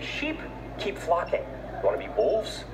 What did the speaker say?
sheep? Keep flocking. You want to be wolves?